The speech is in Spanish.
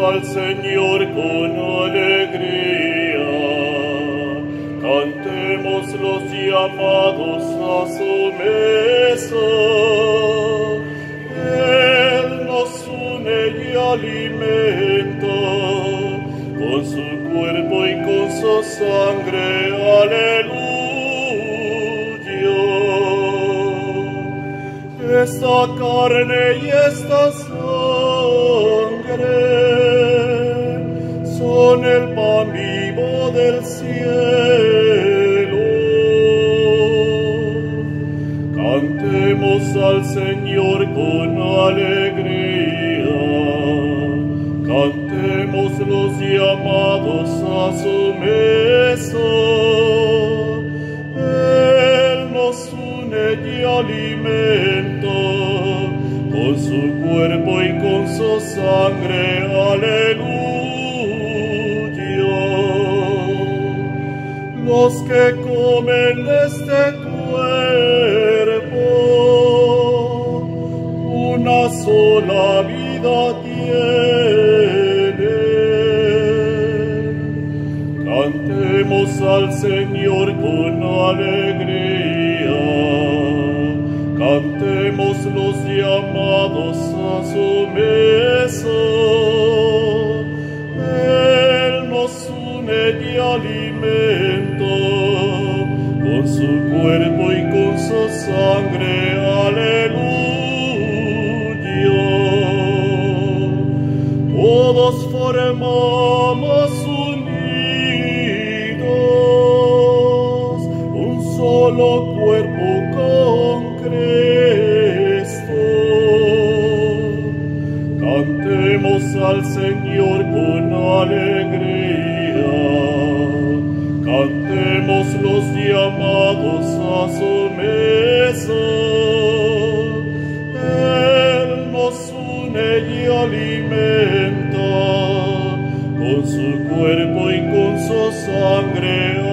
al Señor con alegría. Cantemos los llamados a su mesa. Él nos une y alimenta con su cuerpo y con su sangre. Aleluya. Esta carne y esta sangre alimenta con su cuerpo y con su sangre. Aleluya. Los que comen de este cuerpo, una sola vida tienen. Cantemos al Señor con alegría. Cantemos los llamados a su mesa. Él nos une y alimenta cuerpo y con su sangre. Aleluya. Todos formamos unidos un solo cuerpo con Cristo. Cantemos al Señor con alegría. Cantemos los llamados alimenta con su cuerpo y con su sangre.